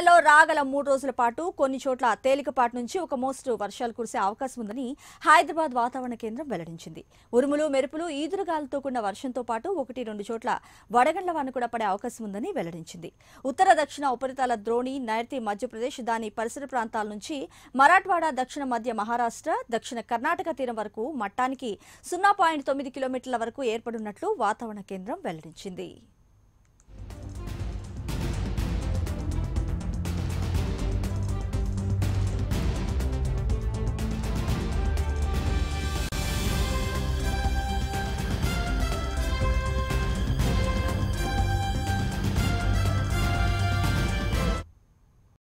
తెలంగాణలో రాగల మూడు రోజుల పాటు కొన్ని చోట్ల తేలికపాటి నుంచి ఒక మోస్తరు వర్షాలు కురిసే అవకాశం ఉందని హైదరాబాద్ వాతావరణ కేంద్రం వెల్లడించింది. ఉరుములు మెరుపులు ఈదురుగాలతో కూడిన వర్షంతో పాటు ఒకటి రెండు చోట్ల వడగండ్ల వాన కూడా పడే అవకాశం ఉందని వెల్లడించింది. ఉత్తర దక్షిణ ఉపరితల ద్రోణి నైరుతి మధ్యప్రదేశ్ దాని పరిసర ప్రాంతాల నుంచి మరాఠ్వాడ దక్షిణ మధ్య మహారాష్ట్ర దక్షిణ కర్ణాటక తీరం వరకు మట్టానికి సున్నా పాయింట్ తొమ్మిది కిలోమీటర్ల వరకు ఏర్పడున్నట్లు వాతావరణ కేంద్రం వెల్లడించింది.